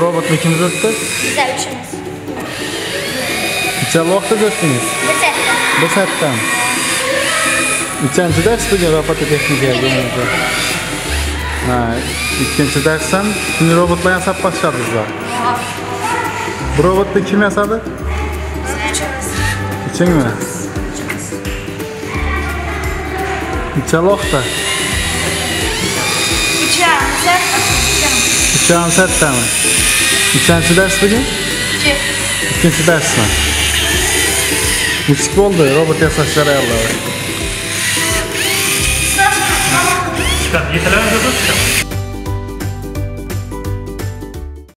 Robotni kim o'tdi? Bizlar uchimiz. Necha vaqtda o'tdingiz? Bir soatda. Bir soatdan. Nechanchi dars bugun robototexnika bo'yicha? Ha, ikkinchi darsdan shuni robotlar yasab boshlabsizlar. Bu robotni kim yasadi? Bizlar. Ichingmi? Necha vaqtda? Трансата ме. И сам си даш бъде? Че. Ти си даш сме. И си какво да е, роботя са шарелла, бе.